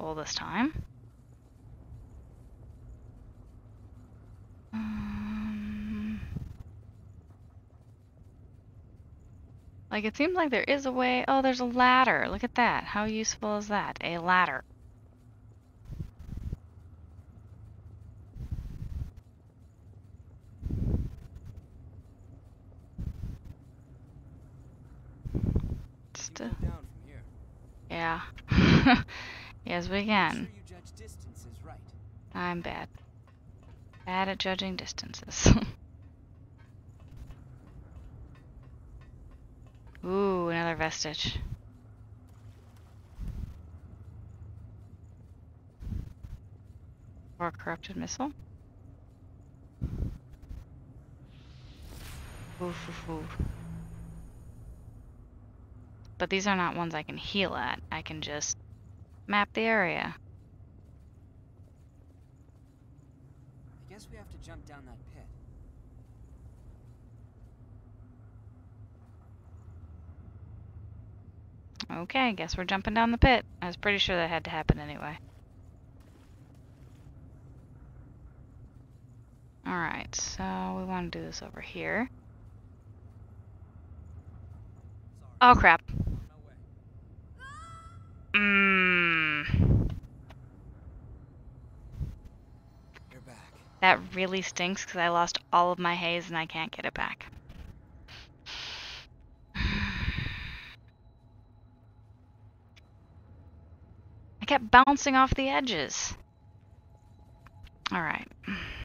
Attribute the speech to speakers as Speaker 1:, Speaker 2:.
Speaker 1: hole this time. Um, like it seems like there is a way. Oh, there's a ladder. Look at that. How useful is that? A ladder. Just
Speaker 2: You
Speaker 1: a-
Speaker 2: go down from here.
Speaker 1: yeah. yes, we can.
Speaker 2: Sure you judge distances right.
Speaker 1: I'm bad. Bad at judging distances. Ooh, another vestige. Or a corrupted Mistle. Oof, oof, oof. But these are not ones I can heal at. I can just map the area.
Speaker 2: I guess we have to jump down that pit.
Speaker 1: Okay, I guess we're jumping down the pit. I was pretty sure that had to happen anyway. Alright, so we want to do this over here. Oh crap.
Speaker 2: On my way.
Speaker 1: Mmm.
Speaker 2: You're back.
Speaker 1: That really stinks because I lost all of my haze and I can't get it back. I kept bouncing off the edges. Alright.